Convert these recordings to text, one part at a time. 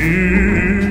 Here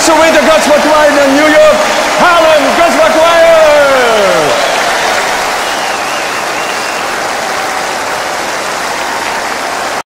Mr. Winter Godsmack Ryan in New York.